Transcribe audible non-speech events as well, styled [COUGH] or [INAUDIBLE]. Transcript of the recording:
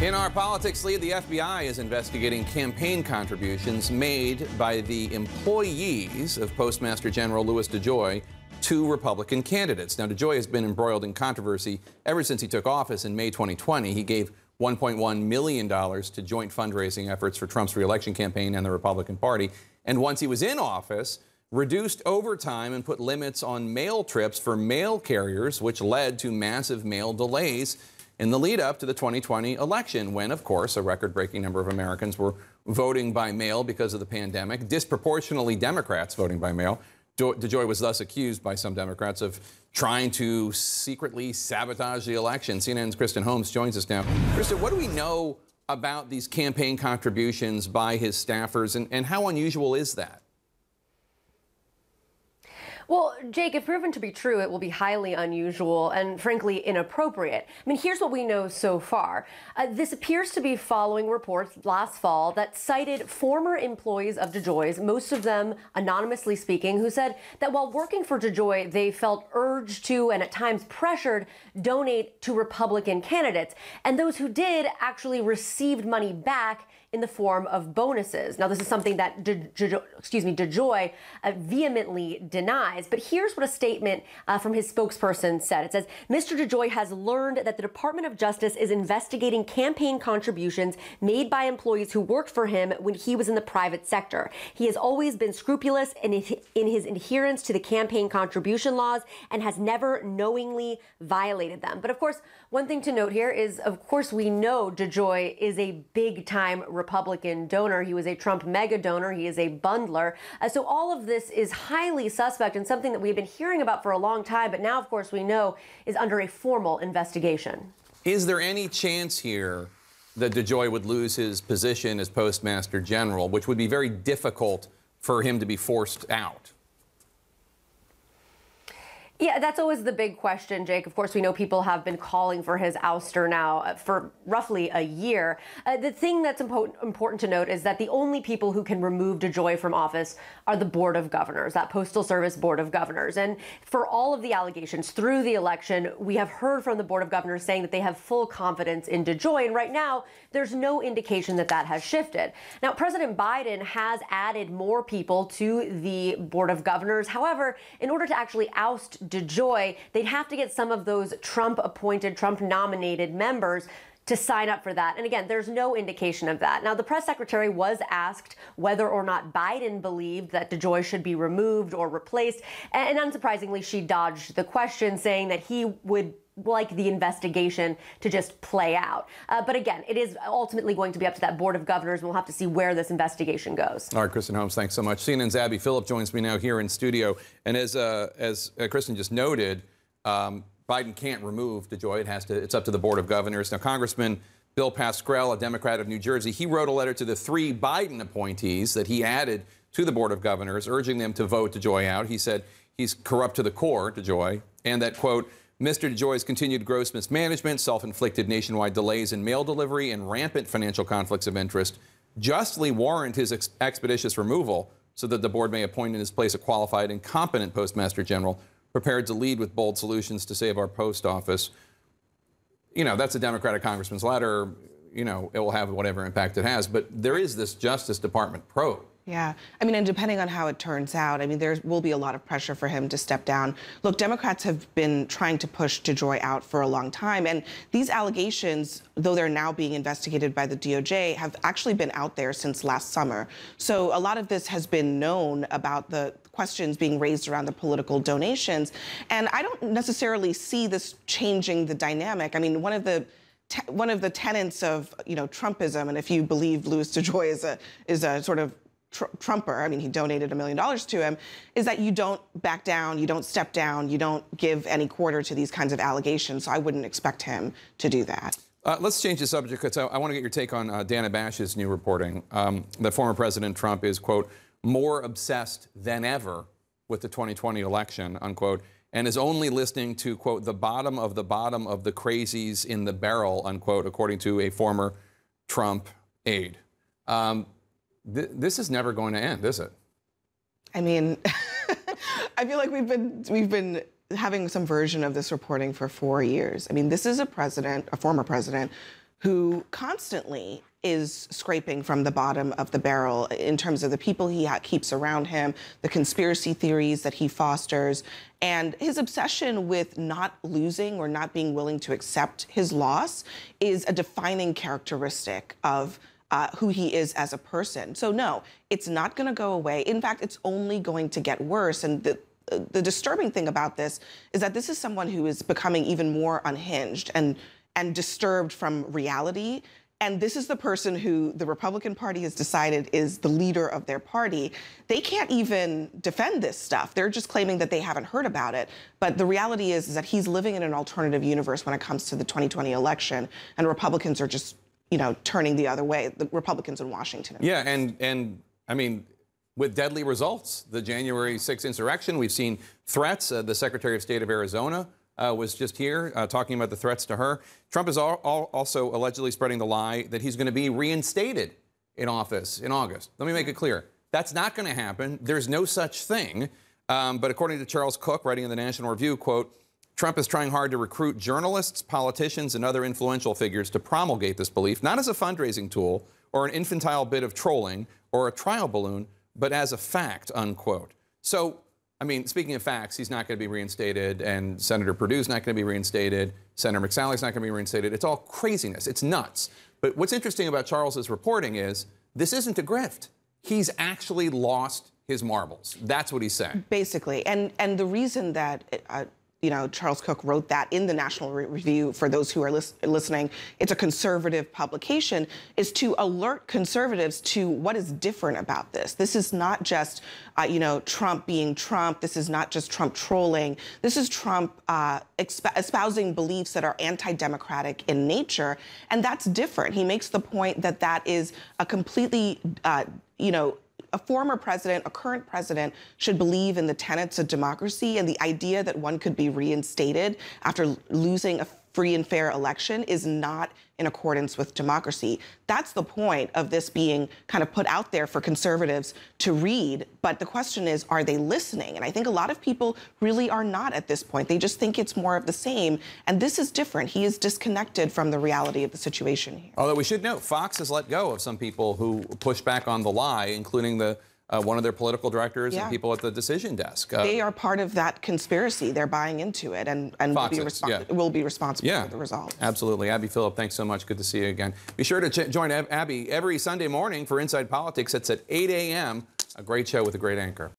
In our politics lead, the FBI is investigating campaign contributions made by the employees of Postmaster General Louis DeJoy to Republican candidates. Now, DeJoy has been embroiled in controversy ever since he took office in May 2020. He gave $1.1 million to joint fundraising efforts for Trump's reelection campaign and the Republican Party. And once he was in office, reduced overtime and put limits on mail trips for mail carriers, which led to massive mail delays in the lead up to the 2020 election, when, of course, a record breaking number of Americans were voting by mail because of the pandemic, disproportionately Democrats voting by mail. DeJoy was thus accused by some Democrats of trying to secretly sabotage the election. CNN's Kristen Holmes joins us now. Kristen, what do we know about these campaign contributions by his staffers, and, and how unusual is that? Well, Jake, if proven to be true, it will be highly unusual and frankly inappropriate. I mean, here's what we know so far. Uh, this appears to be following reports last fall that cited former employees of DeJoy's, most of them anonymously speaking, who said that while working for DeJoy, they felt urged to and at times pressured donate to Republican candidates. And those who did actually received money back in the form of bonuses. Now, this is something that, De, De, excuse me, DeJoy uh, vehemently denies. But here's what a statement uh, from his spokesperson said. It says, Mr. DeJoy has learned that the Department of Justice is investigating campaign contributions made by employees who worked for him when he was in the private sector. He has always been scrupulous in in his adherence to the campaign contribution laws and has never knowingly violated them. But of course, one thing to note here is, of course, we know DeJoy is a big time Republican donor. He was a Trump mega donor. He is a bundler. Uh, so all of this is highly suspect and something that we've been hearing about for a long time, but now, of course, we know is under a formal investigation. Is there any chance here that DeJoy would lose his position as Postmaster General, which would be very difficult for him to be forced out? Yeah, that's always the big question, Jake. Of course, we know people have been calling for his ouster now uh, for roughly a year. Uh, the thing that's impo- important to note is that the only people who can remove DeJoy from office are the Board of Governors, that Postal Service Board of Governors. And for all of the allegations through the election, we have heard from the Board of Governors saying that they have full confidence in DeJoy. And right now, there's no indication that that has shifted. Now, President Biden has added more people to the Board of Governors. However, in order to actually oust DeJoy, they'd have to get some of those Trump appointed, Trump nominated members to sign up for that. And again, there's no indication of that. Now, the press secretary was asked whether or not Biden believed that DeJoy should be removed or replaced. And unsurprisingly, she dodged the question, saying that he would like the investigation to just play out. Uh, but again, it is ultimately going to be up to that board of governors. We'll have to see where this investigation goes. All right, Kristen Holmes, thanks so much. CNN's Abby Phillip joins me now here in studio. And as uh, as uh, Kristen just noted, um, Biden can't remove DeJoy. It has to. It's up to the board of governors. Now, Congressman Bill Pascrell, a Democrat of New Jersey, he wrote a letter to the three Biden appointees that he added to the board of governors, urging them to vote DeJoy out. He said he's corrupt to the core, DeJoy, and that quote Mr. DeJoy's continued gross mismanagement, self inflicted nationwide delays in mail delivery, and rampant financial conflicts of interest justly warrant his ex expeditious removal so that the board may appoint in his place a qualified and competent postmaster general prepared to lead with bold solutions to save our post office. You know, that's a Democratic congressman's letter. You know, it will have whatever impact it has. But there is this Justice Department probe yeah. I mean, and depending on how it turns out, I mean, there will be a lot of pressure for him to step down. Look, Democrats have been trying to push DeJoy out for a long time. And these allegations, though they're now being investigated by the DOJ, have actually been out there since last summer. So a lot of this has been known about the questions being raised around the political donations. And I don't necessarily see this changing the dynamic. I mean, one of the one of the tenets of you know Trumpism, and if you believe Louis DeJoy is a is a sort of tr Trumper, I mean, he donated a million dollars to him, is that you don't back down, you don't step down, you don't give any quarter to these kinds of allegations. So I wouldn't expect him to do that. Uh, let's change the subject because I, I want to get your take on uh, Dana Bash's new reporting um, that former President Trump is, quote, more obsessed than ever with the 2020 election, unquote, and is only listening to, quote, the bottom of the bottom of the crazies in the barrel, unquote, according to a former Trump aide. Um, th this is never going to end, is it? I mean, [LAUGHS] I feel like we've been we've been having some version of this reporting for four years. I mean, this is a president, a former president, who constantly is scraping from the bottom of the barrel in terms of the people he keeps around him, the conspiracy theories that he fosters, and his obsession with not losing or not being willing to accept his loss is a defining characteristic of uh, who he is as a person. So, no, it's not going to go away. In fact, it's only going to get worse. And the, the disturbing thing about this is that this is someone who is becoming even more unhinged and and disturbed from reality. And this is the person who the Republican Party has decided is the leader of their party. They can't even defend this stuff. They're just claiming that they haven't heard about it. But the reality is, is that he's living in an alternative universe when it comes to the 2020 election, and Republicans are just, you know, turning the other way. The Republicans in Washington. Yeah, and and I mean, with deadly results. The January 6th insurrection, we've seen threats. Uh, the Secretary of State of Arizona uh, was just here uh, talking about the threats to her. Trump is all, all also allegedly spreading the lie that he's going to be reinstated in office in August. Let me make it clear. That's not going to happen. There's no such thing. Um, but according to Charles Cooke, writing in the National Review, quote, Trump is trying hard to recruit journalists, politicians, and other influential figures to promulgate this belief, not as a fundraising tool or an infantile bit of trolling or a trial balloon, but as a fact, unquote. So I mean, speaking of facts, he's not going to be reinstated, and Senator Perdue's not going to be reinstated. Senator McSally's not going to be reinstated. It's all craziness. It's nuts. But what's interesting about Charles's reporting is this isn't a grift. He's actually lost his marbles. That's what he's saying. Basically, and and the reason that uh, you know, Charles Cooke wrote that in the National Review. For those who are lis listening, it's a conservative publication, is to alert conservatives to what is different about this. This is not just, uh, you know, Trump being Trump. This is not just Trump trolling. This is Trump uh, espousing beliefs that are anti-democratic in nature, and that's different. He makes the point that that is a completely, uh, you know, a former president, a current president, should believe in the tenets of democracy and the idea that one could be reinstated after losing a free and fair election is not in accordance with democracy. That's the point of this being kind of put out there for conservatives to read. But the question is, are they listening? And I think a lot of people really are not at this point. They just think it's more of the same. And this is different. He is disconnected from the reality of the situation here. Although we should note, Fox has let go of some people who pushed back on the lie, including the uh, one of their political directors yeah. and people at the decision desk. Uh, they are part of that conspiracy. They're buying into it and, and will, be yeah. will be responsible yeah. for the results. Absolutely. Abby Phillip, thanks so much. Good to see you again. Be sure to join Abby every Sunday morning for Inside Politics. It's at 8 a.m. A great show with a great anchor.